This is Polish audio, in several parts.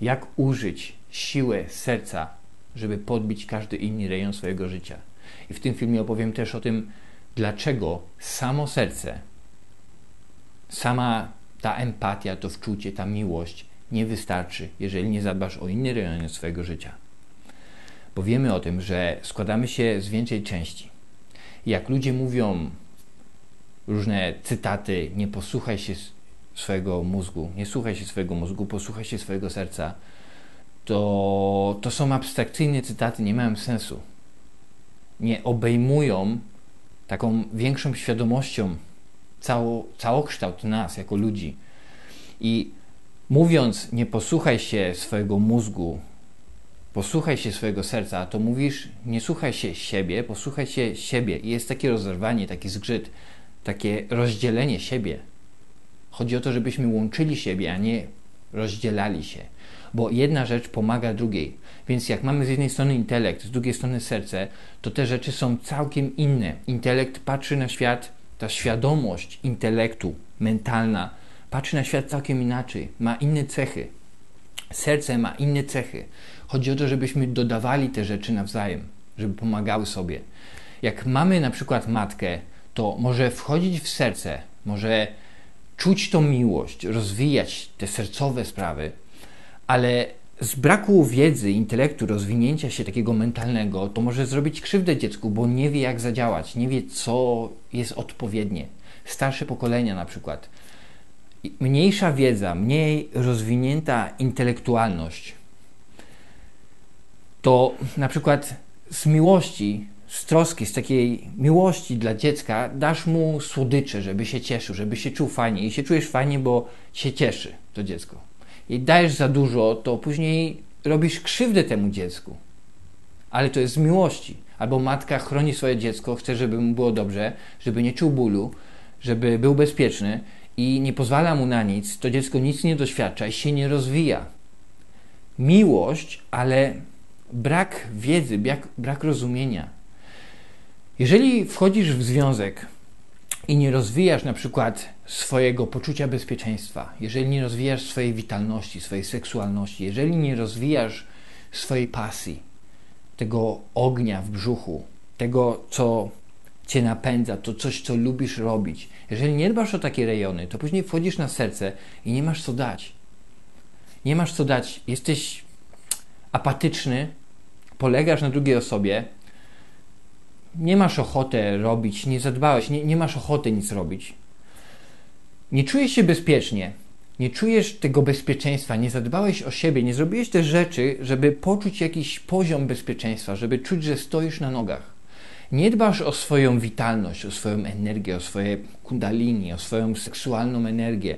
jak użyć siłę serca, żeby podbić każdy inny rejon swojego życia. I w tym filmie opowiem też o tym, dlaczego samo serce, sama ta empatia, to wczucie, ta miłość nie wystarczy, jeżeli nie zadbasz o inny rejon swojego życia. Bo wiemy o tym, że składamy się z więcej części. Jak ludzie mówią różne cytaty, nie posłuchaj się swojego mózgu, nie słuchaj się swojego mózgu, posłuchaj się swojego serca, to, to są abstrakcyjne cytaty, nie mają sensu. Nie obejmują taką większą świadomością cało, całokształt nas jako ludzi. I mówiąc, nie posłuchaj się swojego mózgu, posłuchaj się swojego serca, to mówisz, nie słuchaj się siebie, posłuchaj się siebie. I jest takie rozerwanie, taki zgrzyt, takie rozdzielenie siebie. Chodzi o to, żebyśmy łączyli siebie, a nie rozdzielali się. Bo jedna rzecz pomaga drugiej. Więc jak mamy z jednej strony intelekt, z drugiej strony serce, to te rzeczy są całkiem inne. Intelekt patrzy na świat, ta świadomość intelektu, mentalna, patrzy na świat całkiem inaczej, ma inne cechy. Serce ma inne cechy. Chodzi o to, żebyśmy dodawali te rzeczy nawzajem, żeby pomagały sobie. Jak mamy na przykład matkę, to może wchodzić w serce, może czuć tą miłość, rozwijać te sercowe sprawy, ale z braku wiedzy, intelektu, rozwinięcia się takiego mentalnego, to może zrobić krzywdę dziecku, bo nie wie jak zadziałać, nie wie co jest odpowiednie. Starsze pokolenia na przykład. Mniejsza wiedza, mniej rozwinięta intelektualność, to na przykład z miłości z troski, z takiej miłości dla dziecka dasz mu słodycze, żeby się cieszył, żeby się czuł fajnie. I się czujesz fajnie, bo się cieszy to dziecko. I dajesz za dużo, to później robisz krzywdę temu dziecku. Ale to jest z miłości. Albo matka chroni swoje dziecko, chce, żeby mu było dobrze, żeby nie czuł bólu, żeby był bezpieczny i nie pozwala mu na nic, to dziecko nic nie doświadcza i się nie rozwija. Miłość, ale brak wiedzy, brak, brak rozumienia jeżeli wchodzisz w związek i nie rozwijasz na przykład swojego poczucia bezpieczeństwa, jeżeli nie rozwijasz swojej witalności, swojej seksualności, jeżeli nie rozwijasz swojej pasji, tego ognia w brzuchu, tego, co cię napędza, to coś, co lubisz robić, jeżeli nie dbasz o takie rejony, to później wchodzisz na serce i nie masz co dać. Nie masz co dać, jesteś apatyczny, polegasz na drugiej osobie, nie masz ochoty robić, nie zadbałeś, nie, nie masz ochoty nic robić. Nie czujesz się bezpiecznie, nie czujesz tego bezpieczeństwa, nie zadbałeś o siebie, nie zrobiłeś te rzeczy, żeby poczuć jakiś poziom bezpieczeństwa, żeby czuć, że stoisz na nogach. Nie dbasz o swoją witalność, o swoją energię, o swoje kundalini, o swoją seksualną energię,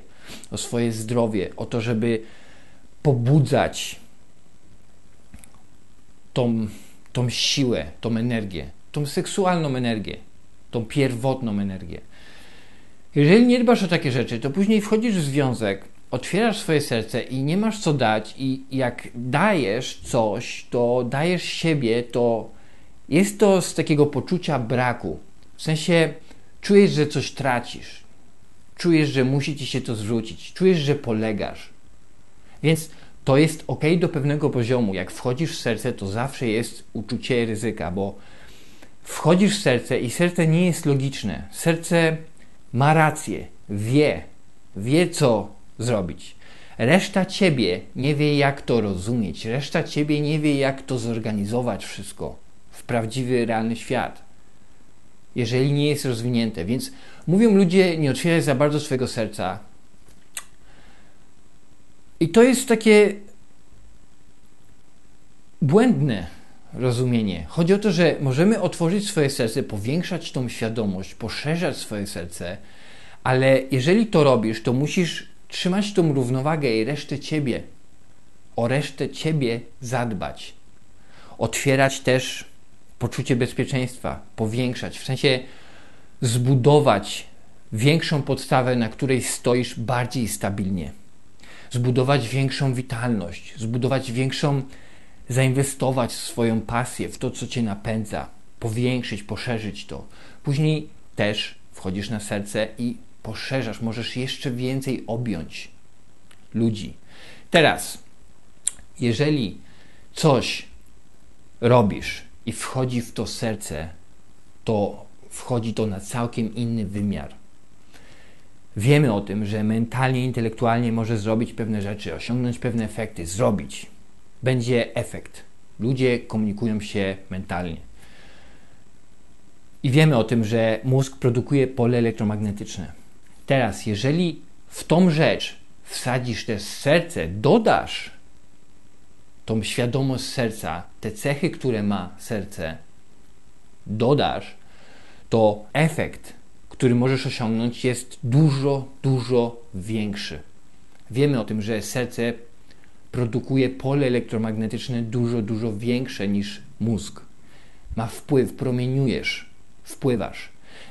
o swoje zdrowie, o to, żeby pobudzać tą, tą siłę, tą energię tą seksualną energię, tą pierwotną energię. Jeżeli nie dbasz o takie rzeczy, to później wchodzisz w związek, otwierasz swoje serce i nie masz co dać, i jak dajesz coś, to dajesz siebie, to jest to z takiego poczucia braku. W sensie czujesz, że coś tracisz, czujesz, że musi ci się to zwrócić, czujesz, że polegasz. Więc to jest ok do pewnego poziomu. Jak wchodzisz w serce, to zawsze jest uczucie ryzyka, bo wchodzisz w serce i serce nie jest logiczne. Serce ma rację, wie, wie co zrobić. Reszta ciebie nie wie, jak to rozumieć. Reszta ciebie nie wie, jak to zorganizować wszystko w prawdziwy, realny świat. Jeżeli nie jest rozwinięte. Więc mówią ludzie, nie otwieraj za bardzo swojego serca. I to jest takie błędne rozumienie. Chodzi o to, że możemy otworzyć swoje serce, powiększać tą świadomość, poszerzać swoje serce, ale jeżeli to robisz, to musisz trzymać tą równowagę i resztę ciebie, o resztę ciebie zadbać. Otwierać też poczucie bezpieczeństwa, powiększać, w sensie zbudować większą podstawę, na której stoisz bardziej stabilnie. Zbudować większą witalność, zbudować większą zainwestować w swoją pasję, w to, co cię napędza, powiększyć, poszerzyć to. Później też wchodzisz na serce i poszerzasz, możesz jeszcze więcej objąć ludzi. Teraz, Jeżeli coś robisz i wchodzi w to serce, to wchodzi to na całkiem inny wymiar. Wiemy o tym, że mentalnie, intelektualnie może zrobić pewne rzeczy, osiągnąć pewne efekty, zrobić. Będzie efekt. Ludzie komunikują się mentalnie. I wiemy o tym, że mózg produkuje pole elektromagnetyczne. Teraz, jeżeli w tą rzecz wsadzisz też serce, dodasz tą świadomość serca, te cechy, które ma serce, dodasz, to efekt, który możesz osiągnąć, jest dużo, dużo większy. Wiemy o tym, że serce produkuje pole elektromagnetyczne dużo, dużo większe niż mózg. Ma wpływ, promieniujesz, wpływasz.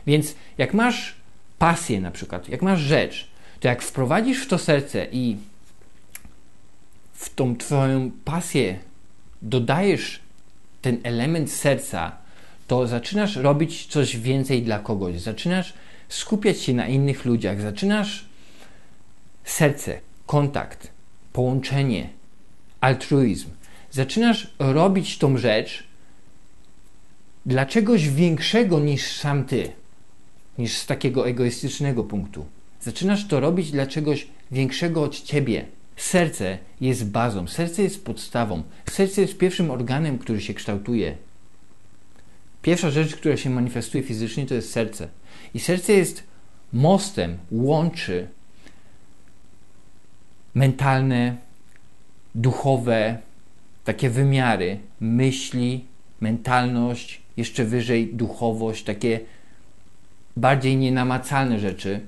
Więc jak masz pasję na przykład, jak masz rzecz, to jak wprowadzisz w to serce i w tą Twoją pasję dodajesz ten element serca, to zaczynasz robić coś więcej dla kogoś, zaczynasz skupiać się na innych ludziach, zaczynasz serce, kontakt, połączenie, altruizm. Zaczynasz robić tą rzecz dla czegoś większego niż sam ty, niż z takiego egoistycznego punktu. Zaczynasz to robić dla czegoś większego od ciebie. Serce jest bazą, serce jest podstawą, serce jest pierwszym organem, który się kształtuje. Pierwsza rzecz, która się manifestuje fizycznie, to jest serce. I serce jest mostem, łączy mentalne, duchowe, takie wymiary myśli, mentalność, jeszcze wyżej duchowość, takie bardziej nienamacalne rzeczy.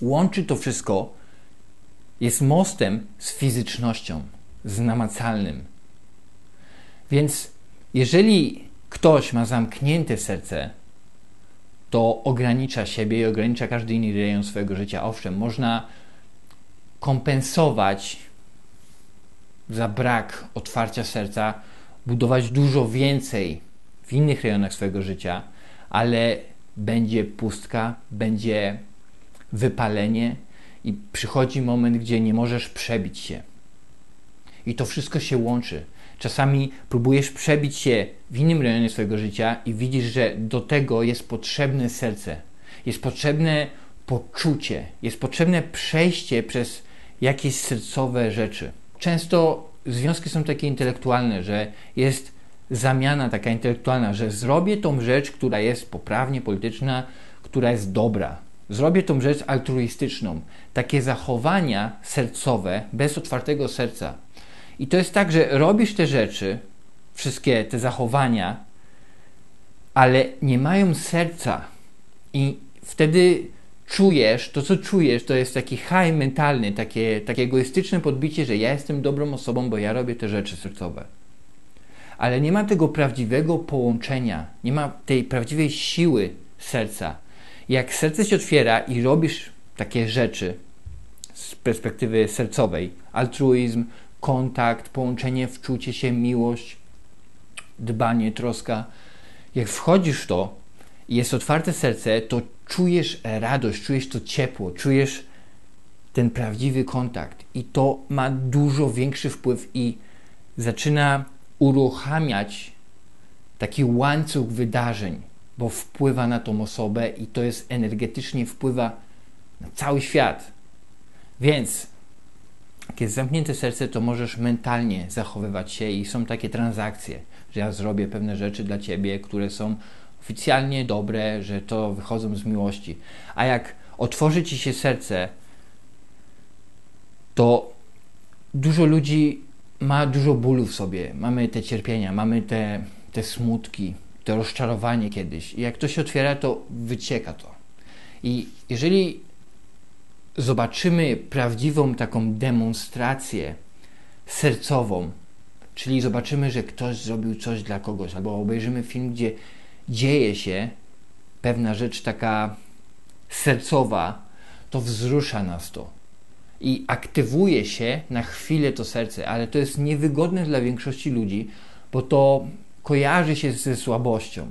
Łączy to wszystko, jest mostem z fizycznością, z namacalnym. Więc jeżeli ktoś ma zamknięte serce, to ogranicza siebie i ogranicza każdy inny rejon swojego życia. Owszem, można kompensować za brak otwarcia serca, budować dużo więcej w innych rejonach swojego życia, ale będzie pustka, będzie wypalenie i przychodzi moment, gdzie nie możesz przebić się. I to wszystko się łączy. Czasami próbujesz przebić się w innym rejonie swojego życia i widzisz, że do tego jest potrzebne serce, jest potrzebne poczucie, jest potrzebne przejście przez jakieś sercowe rzeczy. Często związki są takie intelektualne, że jest zamiana taka intelektualna, że zrobię tą rzecz, która jest poprawnie polityczna, która jest dobra. Zrobię tą rzecz altruistyczną. Takie zachowania sercowe, bez otwartego serca. I to jest tak, że robisz te rzeczy, wszystkie te zachowania, ale nie mają serca. I wtedy czujesz, to co czujesz, to jest taki high mentalny, takie, takie egoistyczne podbicie, że ja jestem dobrą osobą, bo ja robię te rzeczy sercowe. Ale nie ma tego prawdziwego połączenia, nie ma tej prawdziwej siły serca. Jak serce się otwiera i robisz takie rzeczy z perspektywy sercowej, altruizm, kontakt, połączenie, wczucie się, miłość, dbanie, troska, jak wchodzisz w to jest otwarte serce, to czujesz radość, czujesz to ciepło, czujesz ten prawdziwy kontakt i to ma dużo większy wpływ i zaczyna uruchamiać taki łańcuch wydarzeń, bo wpływa na tą osobę i to jest energetycznie wpływa na cały świat. Więc jak jest zamknięte serce, to możesz mentalnie zachowywać się i są takie transakcje, że ja zrobię pewne rzeczy dla ciebie, które są oficjalnie dobre, że to wychodzą z miłości. A jak otworzy ci się serce, to dużo ludzi ma dużo bólu w sobie. Mamy te cierpienia, mamy te, te smutki, to rozczarowanie kiedyś. I jak to się otwiera, to wycieka to. I jeżeli zobaczymy prawdziwą taką demonstrację sercową, czyli zobaczymy, że ktoś zrobił coś dla kogoś, albo obejrzymy film, gdzie dzieje się pewna rzecz taka sercowa, to wzrusza nas to i aktywuje się na chwilę to serce, ale to jest niewygodne dla większości ludzi, bo to kojarzy się ze słabością.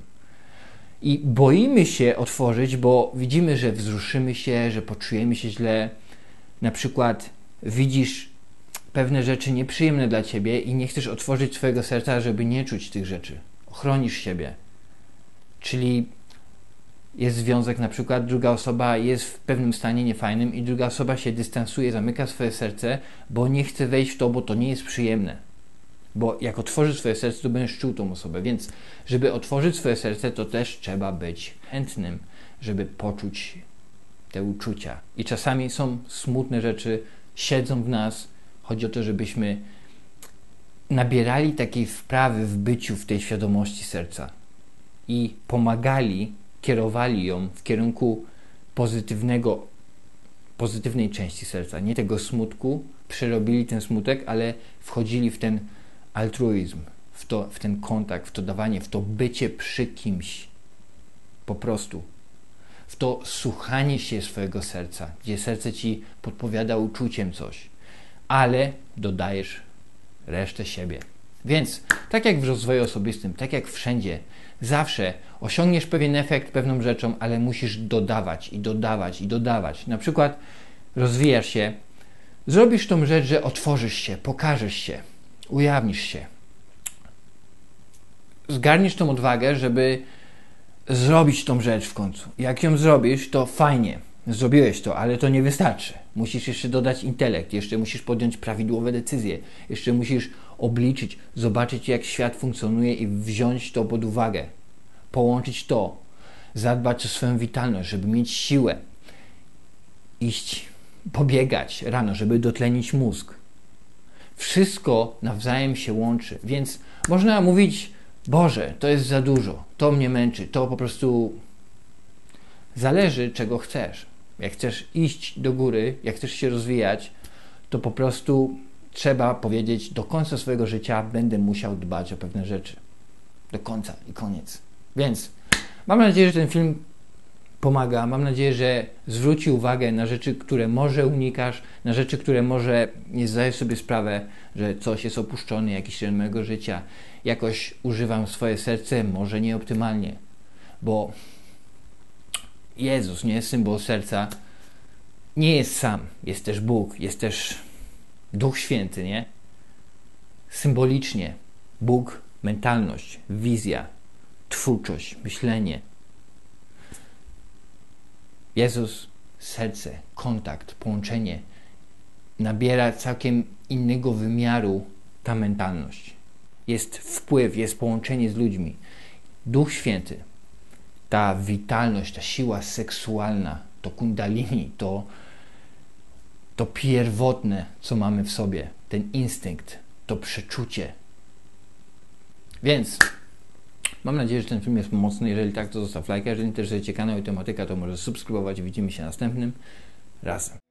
I boimy się otworzyć, bo widzimy, że wzruszymy się, że poczujemy się źle. Na przykład widzisz pewne rzeczy nieprzyjemne dla ciebie i nie chcesz otworzyć swojego serca, żeby nie czuć tych rzeczy. Ochronisz siebie. Czyli jest związek, na przykład druga osoba jest w pewnym stanie niefajnym i druga osoba się dystansuje, zamyka swoje serce, bo nie chce wejść w to, bo to nie jest przyjemne. Bo jak otworzysz swoje serce, to będziesz czuł tą osobę. Więc, żeby otworzyć swoje serce, to też trzeba być chętnym, żeby poczuć te uczucia. I czasami są smutne rzeczy, siedzą w nas. Chodzi o to, żebyśmy nabierali takiej wprawy w byciu w tej świadomości serca i pomagali, kierowali ją w kierunku pozytywnego, pozytywnej części serca, nie tego smutku, przerobili ten smutek, ale wchodzili w ten altruizm, w, to, w ten kontakt, w to dawanie, w to bycie przy kimś. Po prostu. W to słuchanie się swojego serca, gdzie serce ci podpowiada uczuciem coś, ale dodajesz resztę siebie. Więc, tak jak w rozwoju osobistym, tak jak wszędzie, zawsze osiągniesz pewien efekt pewną rzeczą, ale musisz dodawać i dodawać i dodawać. Na przykład rozwijasz się, zrobisz tą rzecz, że otworzysz się, pokażesz się, ujawnisz się. Zgarniesz tą odwagę, żeby zrobić tą rzecz w końcu. Jak ją zrobisz, to fajnie. Zrobiłeś to, ale to nie wystarczy. Musisz jeszcze dodać intelekt, jeszcze musisz podjąć prawidłowe decyzje, jeszcze musisz obliczyć, zobaczyć, jak świat funkcjonuje i wziąć to pod uwagę. Połączyć to, zadbać o swoją witalność, żeby mieć siłę, iść, pobiegać rano, żeby dotlenić mózg. Wszystko nawzajem się łączy, więc można mówić, Boże, to jest za dużo, to mnie męczy, to po prostu zależy, czego chcesz. Jak chcesz iść do góry, jak chcesz się rozwijać, to po prostu trzeba powiedzieć, do końca swojego życia będę musiał dbać o pewne rzeczy. Do końca i koniec. Więc mam nadzieję, że ten film pomaga. Mam nadzieję, że zwróci uwagę na rzeczy, które może unikasz, na rzeczy, które może nie zdajesz sobie sprawę, że coś jest opuszczone, jakiś rejon mojego życia. Jakoś używam swoje serce, może nieoptymalnie, bo Jezus, nie symbol serca, nie jest sam. Jest też Bóg, jest też Duch Święty, nie? Symbolicznie Bóg, mentalność, wizja, twórczość, myślenie. Jezus, serce, kontakt, połączenie nabiera całkiem innego wymiaru ta mentalność. Jest wpływ, jest połączenie z ludźmi. Duch Święty, ta witalność, ta siła seksualna, to kundalini, to, to pierwotne, co mamy w sobie, ten instynkt, to przeczucie. Więc mam nadzieję, że ten film jest pomocny. Jeżeli tak, to zostaw lajka. Jeżeli interesuje Cię kanał i tematyka, to może subskrybować. Widzimy się następnym razem.